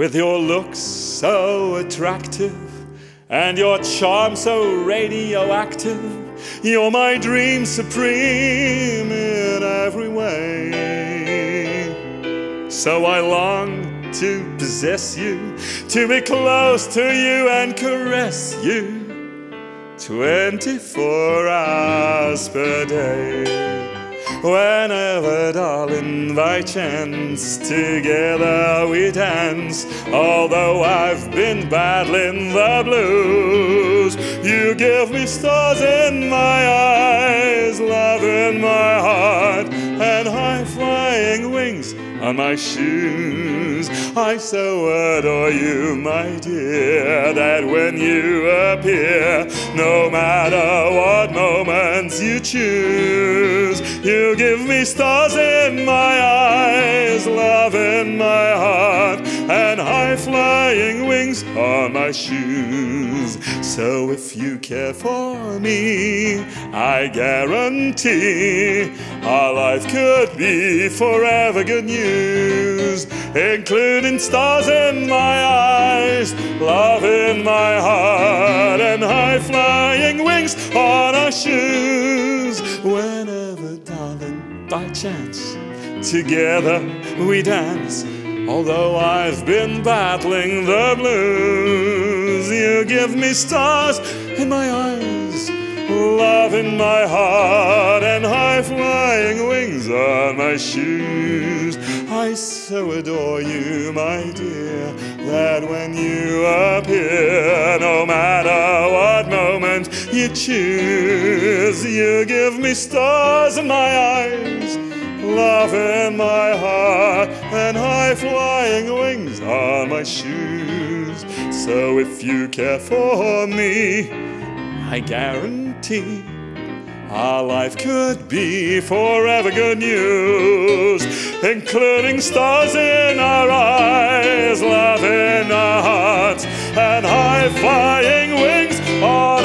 with your looks so attractive and your charm so radioactive. You're my dream supreme in every way. So I long to possess you, to be close to you and caress you 24 hours per day. Whenever, darling, by chance, together we dance. Although I've been battling the blues, you give me stars in my eyes, love in my heart, and high flying wings on my shoes. I so adore you, my dear, that when you appear, no matter what moments you choose, you give me stars in my eyes, love in my heart, and high flying wings on my shoes. So if you care for me, I guarantee our life could be forever good news, including stars in my eyes, love in my heart, and high flying wings on our shoes. By chance, together we dance. Although I've been battling the blues, you give me stars in my eyes, love in my heart, and high flying wings on my shoes. I so adore you, my dear, that when you appear, you choose, you give me stars in my eyes, love in my heart, and high flying wings on my shoes. So if you care for me, I guarantee our life could be forever good news, including stars in our eyes, love in our hearts, and high flying wings on